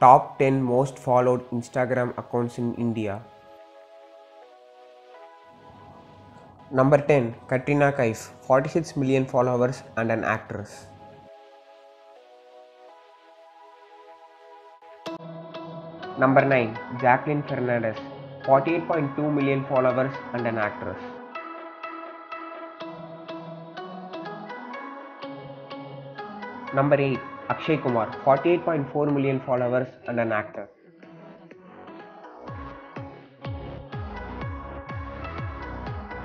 Top 10 most followed Instagram accounts in India. Number 10 Katrina Kaif, 46 million followers and an actress. Number 9 Jacqueline Fernandez, 48.2 million followers and an actress. Number 8 Akshay Kumar, 48.4 million followers and an actor.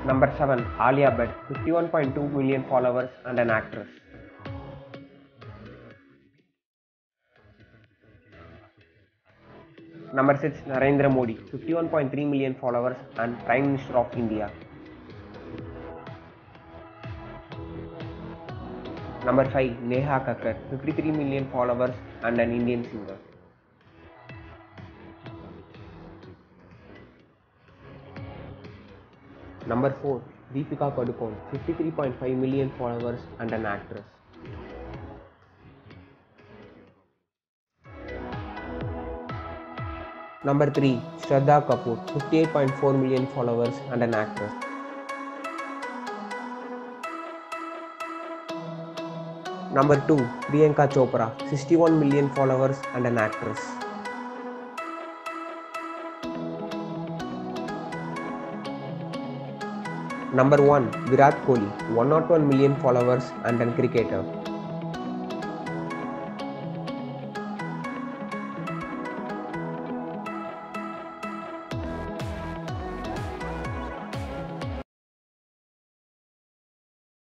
Number 7 Alia Bhatt, 51.2 million followers and an actress. Number 6 Narendra Modi, 51.3 million followers and Prime Minister of India. Number 5 Neha Kakkar, 53 million followers and an Indian singer. Number 4 Deepika Padukone, 53.5 million followers and an actress. Number 3 Shraddha Kapoor, 58.4 million followers and an actress. Number 2 Priyanka Chopra, 61 million followers and an actress. Number 1 Virat Kohli, 101 million followers and an cricketer.